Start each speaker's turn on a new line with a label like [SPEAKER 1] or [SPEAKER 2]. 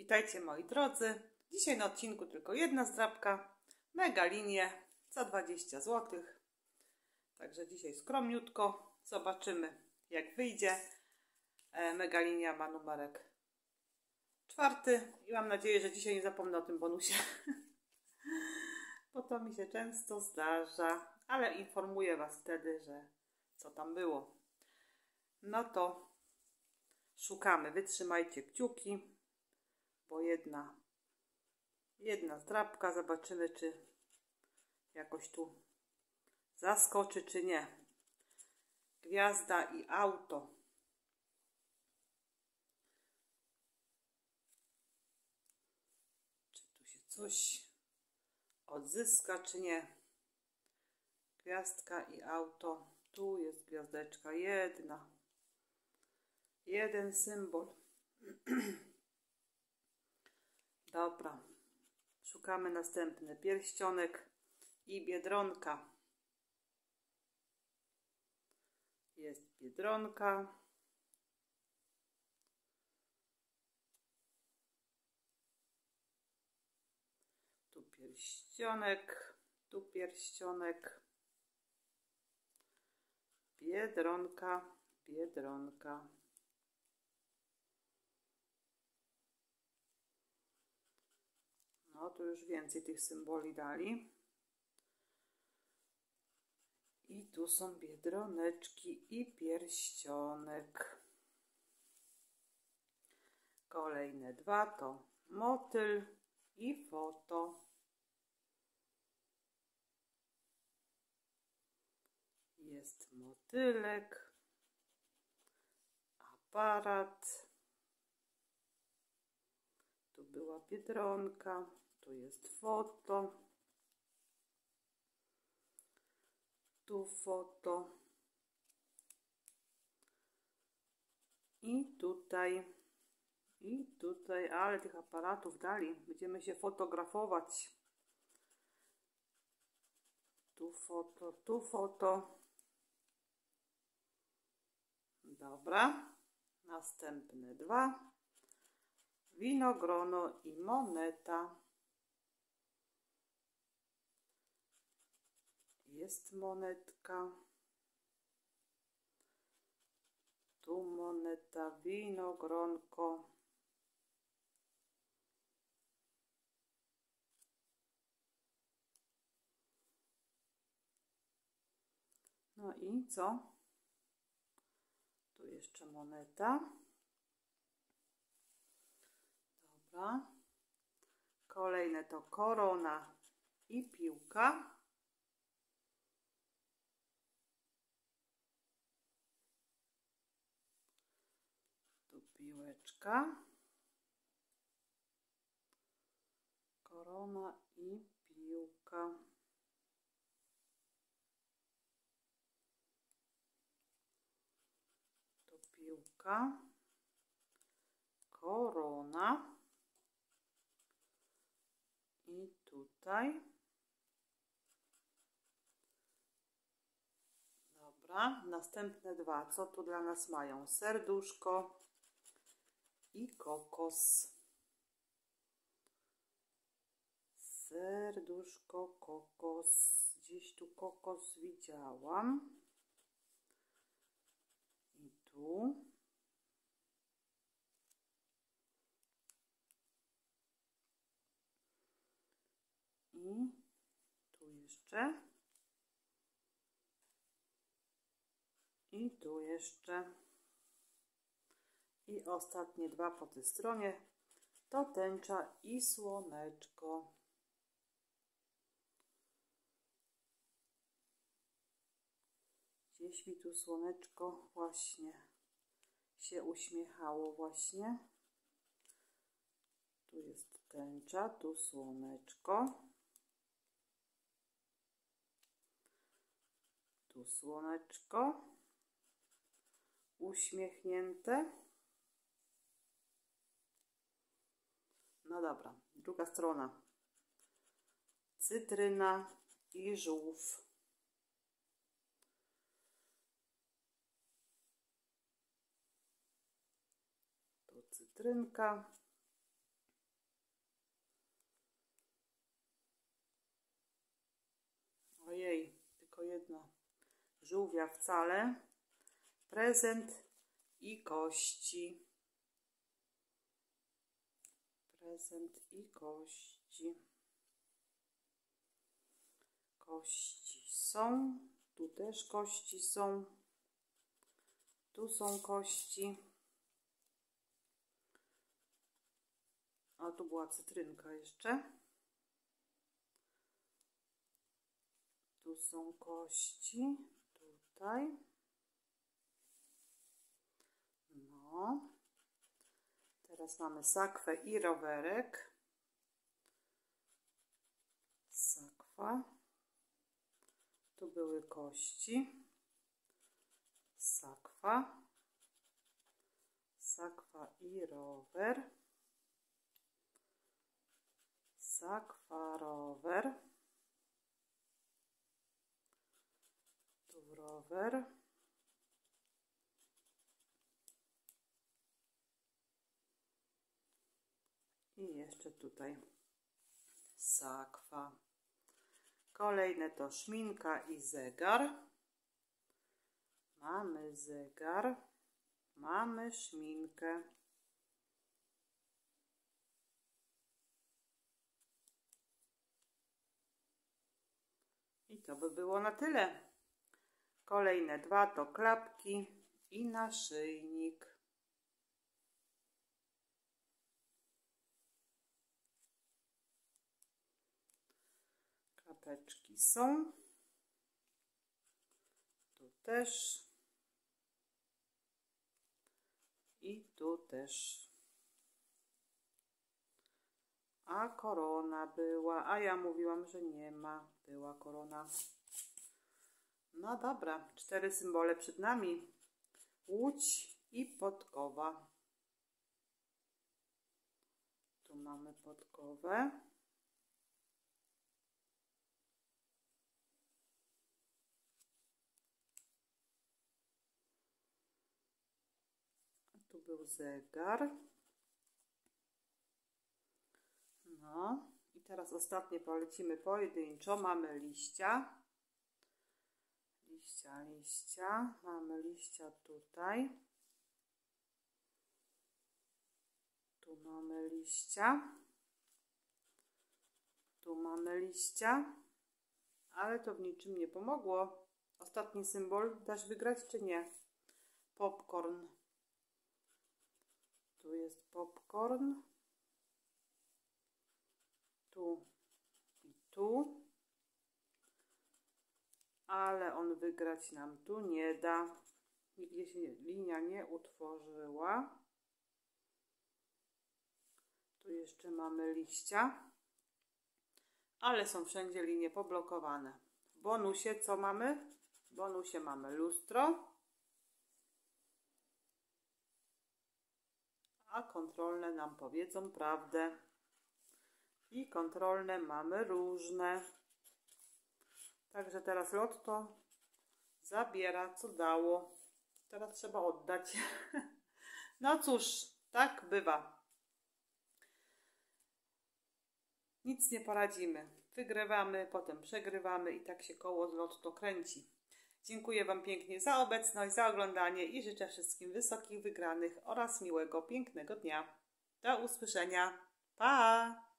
[SPEAKER 1] Witajcie moi drodzy. Dzisiaj na odcinku tylko jedna zdrabka. Mega linie za 20 zł. Także dzisiaj skromniutko. Zobaczymy jak wyjdzie. E, Mega linia ma numerek czwarty i mam nadzieję, że dzisiaj nie zapomnę o tym bonusie. Bo to mi się często zdarza, ale informuję Was wtedy, że co tam było. No to szukamy. Wytrzymajcie kciuki bo jedna, jedna zdrabka. Zobaczymy, czy jakoś tu zaskoczy, czy nie. Gwiazda i auto. Czy tu się coś odzyska, czy nie? Gwiazdka i auto. Tu jest gwiazdeczka jedna. Jeden symbol. Dobra. Szukamy następny. Pierścionek i biedronka. Jest biedronka. Tu pierścionek. Tu pierścionek. Biedronka. Biedronka. No tu już więcej tych symboli dali. I tu są biedroneczki i pierścionek. Kolejne dwa to motyl i foto. Jest motylek, aparat. Tu była biedronka. Tu jest foto. Tu foto. I tutaj. I tutaj, ale tych aparatów dali. Będziemy się fotografować. Tu foto, tu foto. Dobra. Następne dwa. Winogrono i moneta. Jest monetka. Tu moneta, winogronko. No i co? Tu jeszcze moneta. Dobra. Kolejne to korona i piłka. Piłeczka, korona i piłka. Tu piłka, korona i tutaj. Dobra, następne dwa. Co tu dla nas mają? Serduszko i kokos. Serduszko, kokos. Gdzieś tu kokos widziałam. I tu. I tu jeszcze. I tu jeszcze. I ostatnie dwa po tej stronie to tęcza i słoneczko. Mi tu słoneczko właśnie się uśmiechało właśnie. Tu jest tęcza, tu słoneczko. Tu słoneczko. Uśmiechnięte. No dobra, druga strona. Cytryna i żółw. Tu cytrynka. Ojej, tylko jedna żółwia wcale. Prezent i kości. Prezent i kości. Kości są. Tu też kości są. Tu są kości. A tu była cytrynka jeszcze. Tu są kości. Tutaj. No. Teraz mamy sakwę i rowerek. Sakwa. Tu były kości. Sakwa. Sakwa i rower. Sakwa, rower. Tu rower. I jeszcze tutaj sakwa. Kolejne to szminka i zegar. Mamy zegar. Mamy szminkę. I to by było na tyle. Kolejne dwa to klapki i naszyjnik. Klapeczki są. Tu też. I tu też. A korona była, a ja mówiłam, że nie ma. Była korona. No dobra, cztery symbole przed nami. Łódź i podkowa. Tu mamy podkowę. Tu był zegar. No i teraz ostatnie polecimy pojedynczo. Mamy liścia. Liścia, liścia. Mamy liścia tutaj. Tu mamy liścia. Tu mamy liścia. Ale to w niczym nie pomogło. Ostatni symbol dasz wygrać czy nie? Popcorn. Tu jest popcorn. Tu i tu. Ale on wygrać nam tu nie da. Nigdzie się linia nie utworzyła. Tu jeszcze mamy liścia. Ale są wszędzie linie poblokowane. W bonusie co mamy? W bonusie mamy lustro. A kontrolne nam powiedzą prawdę. I kontrolne mamy różne. Także teraz lotto zabiera, co dało. Teraz trzeba oddać. No cóż, tak bywa. Nic nie poradzimy. Wygrywamy, potem przegrywamy i tak się koło z lotto kręci. Dziękuję Wam pięknie za obecność, za oglądanie i życzę wszystkim wysokich wygranych oraz miłego, pięknego dnia. Do usłyszenia. Pa!